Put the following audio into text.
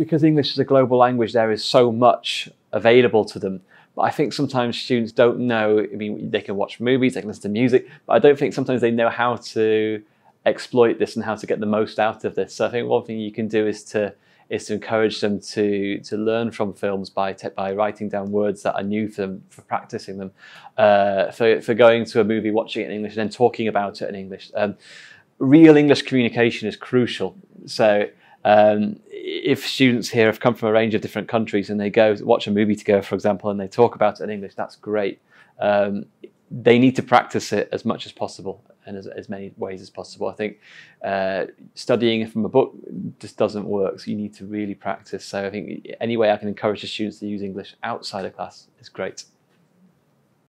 because English is a global language, there is so much available to them. But I think sometimes students don't know. I mean, they can watch movies, they can listen to music, but I don't think sometimes they know how to exploit this and how to get the most out of this. So I think one thing you can do is to is to encourage them to to learn from films by by writing down words that are new for them, for practicing them, uh, for for going to a movie, watching it in English, and then talking about it in English. Um, real English communication is crucial. So um, if students here have come from a range of different countries and they go watch a movie together, for example, and they talk about it in English, that's great. Um, they need to practice it as much as possible and as, as many ways as possible. I think uh, studying from a book just doesn't work. So you need to really practice. So I think any way I can encourage the students to use English outside of class is great.